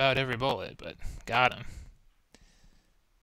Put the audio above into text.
about every bullet, but got him.